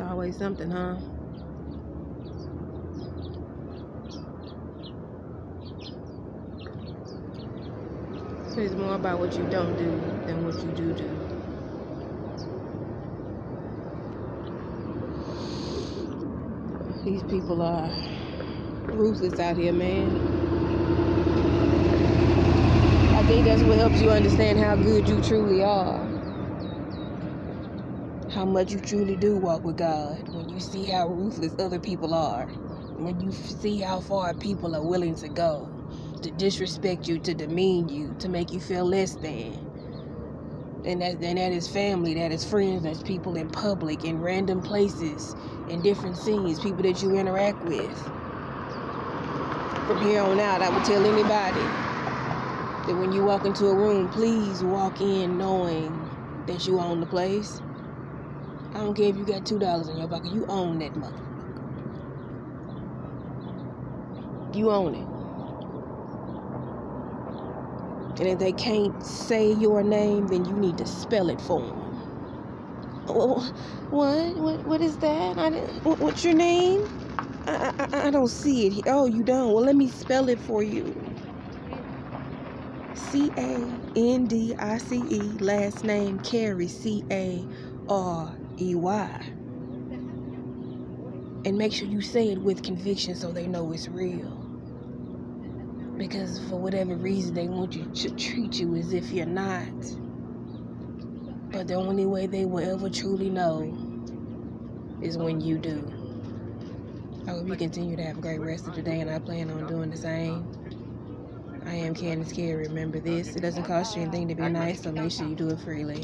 always something, huh? So It's more about what you don't do than what you do do. These people are ruthless out here, man. I think that's what helps you understand how good you truly are. How much you truly do walk with God when you see how ruthless other people are. When you see how far people are willing to go to disrespect you, to demean you, to make you feel less than. And that, and that is family, that is friends, that's people in public, in random places, in different scenes, people that you interact with. From here on out, I would tell anybody that when you walk into a room, please walk in knowing that you own the place. I don't care if you got two dollars in your pocket, you own that motherfucker. You own it. And if they can't say your name, then you need to spell it for them. What? What? What is that? I didn't, what, what's your name? I, I, I don't see it. Oh, you don't. Well, let me spell it for you. C A N D I C E. Last name Carey. C A R E Y. And make sure you say it with conviction so they know it's real because for whatever reason they want you to treat you as if you're not. But the only way they will ever truly know is when you do. I hope you continue to have a great rest of the day, and I plan on doing the same. I am Candice Carey. Remember this it doesn't cost you anything to be nice, so make sure you do it freely.